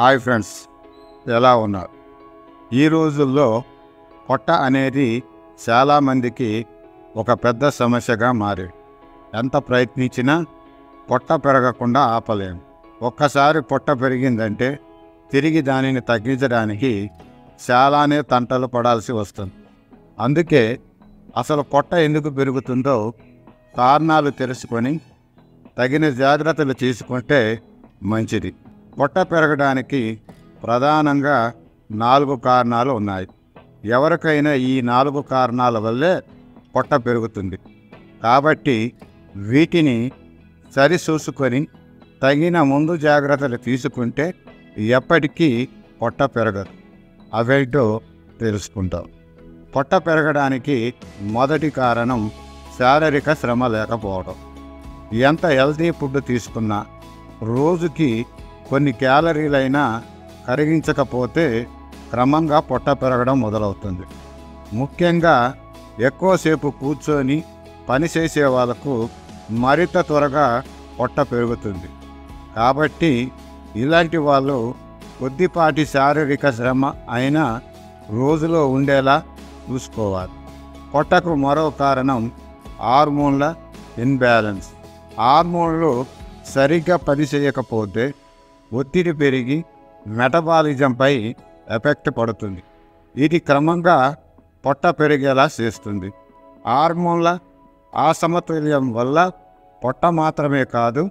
Hi friends ఎలా ఉన్నారు? ఈ రోజుల్లో పొట్ట అనేది చాలామందికి ఒక పెద్ద సమస్యగా మారి ఎంత ప్రయత్నించినా పొట్ట పెరగకుండా ఆపలేము. ఒక్కసారి పొట్ట పెరిగిందంటే తిరిగి దానిని తగ్గించడానికి చాలానే తంటలు పడాల్సి వస్తుంది. అందుకే అసలు పొట్ట ఎందుకు పెరుగుతుందో కారణాలు తెలుసుకొని తగిన జాగ్రత్తలు తీసుకుంటే మంచిది. పొట్ట పెరగడానికి ప్రధానంగా నాలుగు కారణాలు ఉన్నాయి. ఎవరికైనా ఈ నాలుగు కారణాల వల్లే పొట్ట పెరుగుతుంది. కాబట్టి వీటిని సరిచూసుకొని తగిన ముందు జాగ్రత్తలు తీసుకుంటే ఎప్పటికీ పొట్ట పెరగదు. అవేంటో తెలుసుకుంటాం. పొట్ట పెరగడానికి మొదటి కారణం శారీరక శ్రమ లేకపోవడం. ఎంత హెల్తీ ఫుడ్ తీసుకున్నా రోజుకి కొన్ని క్యాలరీలైనా కరిగించకపోతే క్రమంగా పొట్ట పెరగడం మొదలవుతుంది. ముఖ్యంగా ఎక్కువసేపు కూర్చొని పని చేసే వాళ్ళకు మరింత త్వరగా పొట్ట పెరుగుతుంది. కాబట్టి ఇలాంటి వాళ్ళు కొద్దిపాటి శారీరక శ్రమ అయినా రోజులో ఉండేలా చూసుకోవాలి. పొట్టకు మరో కారణం హార్మోన్ల ఇన్బ్యాలెన్స్. హార్మోన్లు సరిగ్గా పనిచేయకపోతే ఒత్తిడి పెరిగి మెటబాలిజంపై ఎఫెక్ట్ పడుతుంది. ఇది క్రమంగా పొట్ట పెరిగేలా చేస్తుంది. హార్మోన్ల అసమతుల్యం వల్ల పొట్ట మాత్రమే కాదు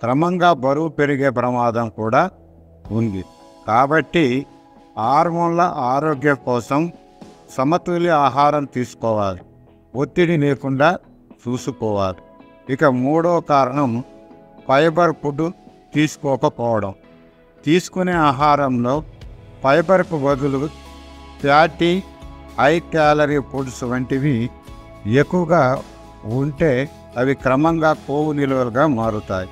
క్రమంగా బరువు పెరిగే ప్రమాదం కూడా ఉంది. కాబట్టి హార్మోన్ల ఆరోగ్యం కోసం సమతుల్య ఆహారం తీసుకోవాలి. ఒత్తిడి లేకుండా చూసుకోవాలి. ఇక మూడో కారణం ఫైబర్ ఫుడ్ తీసుకోకపోవడం. తీసుకునే ఆహారంలో ఫైబర్కు బదులు ఫ్యాటీ హై క్యాలరీ ఫుడ్స్ వంటివి ఎక్కువగా ఉంటే అవి క్రమంగా కొవ్వు నిలువలుగా మారుతాయి.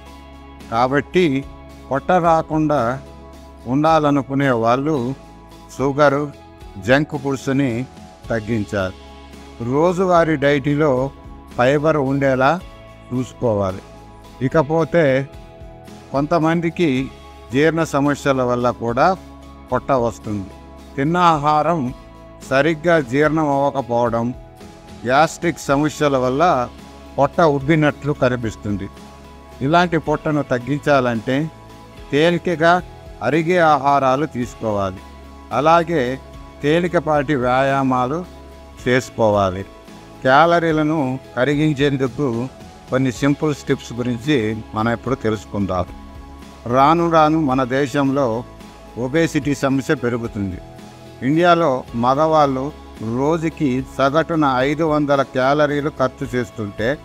కాబట్టి పొట్ట రాకుండా ఉండాలనుకునే వాళ్ళు షుగరు జంక్ ఫుడ్స్ని తగ్గించాలి. రోజువారీ డైటీలో ఫైబర్ ఉండేలా చూసుకోవాలి. ఇకపోతే కొంతమందికి జీర్ణ సమస్యల వల్ల కూడా పొట్ట వస్తుంది. తిన్న ఆహారం సరిగ్గా జీర్ణం అవ్వకపోవడం గ్యాస్ట్రిక్ సమస్యల వల్ల పొట్ట ఉబ్బినట్లు కనిపిస్తుంది. ఇలాంటి పొట్టను తగ్గించాలంటే తేలికగా అరిగే ఆహారాలు తీసుకోవాలి. అలాగే తేలికపాటి వ్యాయామాలు చేసుకోవాలి. క్యాలరీలను కరిగించేందుకు కొన్ని సింపుల్ స్టెప్స్ గురించి మనం ఇప్పుడు తెలుసుకుందాం. రాను రాను మన దేశంలో ఒబేసిటీ సమస్య పెరుగుతుంది. ఇండియాలో మగవాళ్ళు రోజుకి సగటున ఐదు వందల క్యాలరీలు ఖర్చు చేస్తుంటే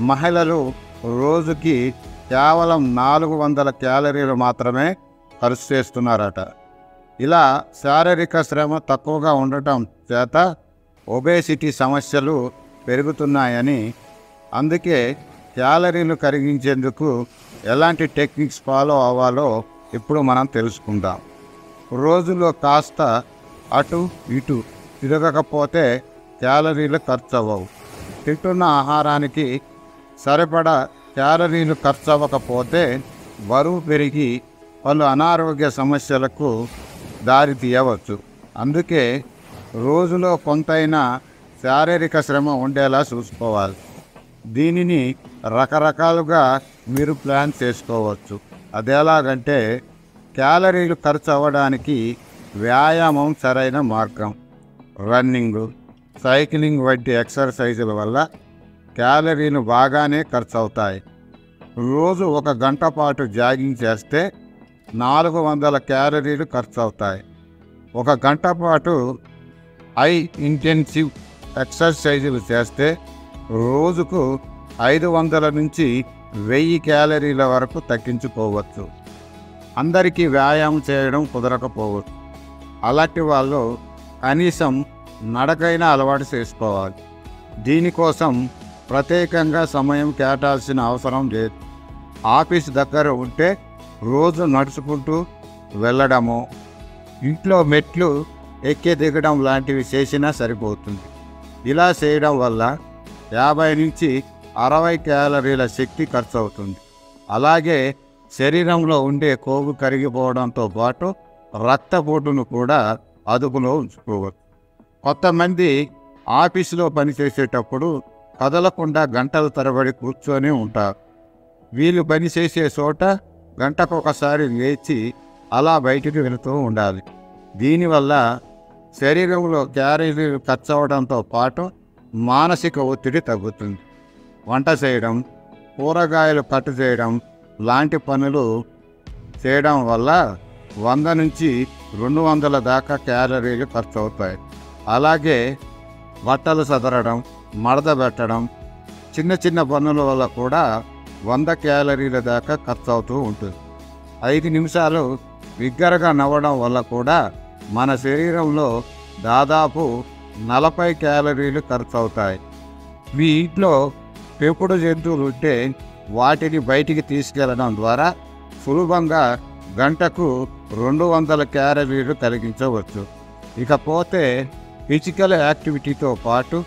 మహిళలు రోజుకి కేవలం నాలుగు వందల క్యాలరీలు మాత్రమే ఖర్చు చేస్తున్నారట. ఇలా శారీరక శ్రమ తక్కువగా ఉండటం చేత ఒబేసిటీ సమస్యలు పెరుగుతున్నాయని అందుకే క్యాలరీలు కరిగించేందుకు ఎలాంటి టెక్నిక్స్ ఫాలో అవ్వాలో ఇప్పుడు మనం తెలుసుకుందాం. రోజులో కాస్త అటు ఇటు తిరగకపోతే క్యాలరీలు ఖర్చు అవ్వవు తింటున్న ఆహారానికి సరిపడా క్యాలరీలు ఖర్చు అవ్వకపోతే బరువు పెరిగి పలు అనారోగ్య సమస్యలకు దారి తీయవచ్చు. అందుకే రోజులో కొంతైనా శారీరక శ్రమ ఉండేలా చూసుకోవాలి. దీనిని రకరకాలుగా మీరు ప్లాన్ చేసుకోవచ్చు. అదెలాగంటే క్యాలరీలు ఖర్చు అవ్వడానికి వ్యాయామం సరైన మార్గం. రన్నింగ్ సైక్లింగ్ వంటి ఎక్సర్సైజుల వల్ల క్యాలరీలు బాగానే ఖర్చు అవుతాయి రోజు ఒక గంట పాటు జాగింగ్ చేస్తే నాలుగు వందల క్యాలరీలు ఖర్చు అవుతాయి ఒక గంట పాటు హై ఇంటెన్సివ్ ఎక్సర్సైజులు చేస్తే రోజుకు ఐదు వందల నుంచి వెయ్యి క్యాలరీల వరకు తగ్గించుకోవచ్చు. అందరికీ వ్యాయామం చేయడం కుదరకపోవచ్చు. అలాంటి వాళ్ళు కనీసం నడకైనా అలవాటు చేసుకోవాలి. దీనికోసం ప్రత్యేకంగా సమయం కేటాల్సిన అవసరం లేదు. ఆఫీస్ దగ్గర ఉంటే రోజు నడుచుకుంటూ వెళ్ళడము ఇంట్లో మెట్లు ఎక్కి దిగడం లాంటివి చేసినా సరిపోతుంది. ఇలా చేయడం వల్ల యాభై నుంచి అరవై క్యాలరీల శక్తి ఖర్చు అవుతుంది అలాగే శరీరంలో ఉండే కొవ్వు కరిగిపోవడంతో పాటు రక్తపోటును కూడా అదుపులో ఉంచుకోవచ్చు. కొంతమంది ఆఫీసులో పనిచేసేటప్పుడు కదలకుండా గంటల తరబడి కూర్చొని ఉంటారు. వీళ్ళు పనిచేసే చోట గంటకొకసారి లేచి అలా బయటికి వెళుతూ ఉండాలి. దీనివల్ల శరీరంలో క్యారీలు ఖర్చు అవడంతో పాటు మానసిక ఒత్తిడి తగ్గుతుంది. వంట చేయడం కూరగాయలు కట్ చేయడం లాంటి పనులు చేయడం వల్ల వంద నుంచి రెండు వందల దాకా క్యాలరీలు ఖర్చు అవుతాయి అలాగే బట్టలు సదరడం మడత పెట్టడం చిన్న చిన్న పనుల వల్ల కూడా వంద క్యాలరీల దాకా ఖర్చు అవుతూ ఉంటుంది. ఐదు నిమిషాలు బిగ్గరగా నవ్వడం వల్ల కూడా మన శరీరంలో దాదాపు నలభై క్యాలరీలు ఖర్చు అవుతాయి మీ ఇంట్లో పెంపుడు జంతువులు ఉంటే వాటిని బయటికి తీసుకెళ్ళడం ద్వారా సులభంగా గంటకు రెండు వందల క్యాలరీలు కలిగించవచ్చు. ఇకపోతే ఫిజికల్ యాక్టివిటీతో పాటు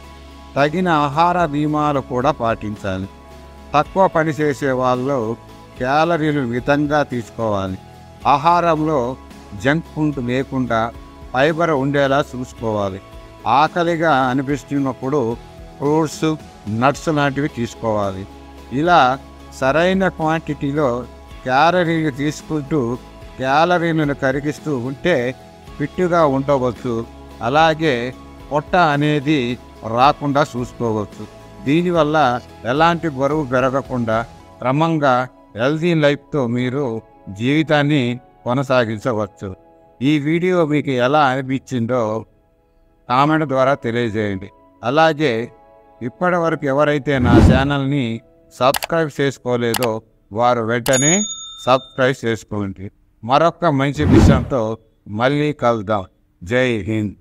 తగిన ఆహార నియమాలు కూడా పాటించాలి. తక్కువ పని చేసే వాళ్ళు క్యాలరీలు మితంగా తీసుకోవాలి. ఆహారంలో జంక్ ఫుడ్ లేకుండా ఫైబర్ ఉండేలా చూసుకోవాలి. ఆకలిగా అనిపిస్తున్నప్పుడు ఫ్రూట్స్ నట్స్ లాంటివి తీసుకోవాలి. ఇలా సరైన క్వాంటిటీలో క్యాలరీలు తీసుకుంటూ క్యాలరీలను కరిగిస్తూ ఉంటే ఫిట్గా ఉండవచ్చు. అలాగే పొట్ట అనేది రాకుండా చూసుకోవచ్చు. దీనివల్ల ఎలాంటి బరువు పెరగకుండా క్రమంగా హెల్తీ లైఫ్తో మీరు జీవితాన్ని కొనసాగించవచ్చు. ఈ వీడియో మీకు ఎలా అనిపించిందో కామెంట్ ద్వారా తెలియజేయండి. అలాగే ఇప్పటి వరకు ఎవరైతే నా ఛానల్ని సబ్స్క్రైబ్ చేసుకోలేదో వారు వెంటనే సబ్స్క్రైబ్ చేసుకోండి. మరొక మంచి విషయంతో మళ్ళీ కలుద్దాం. జై హింద్.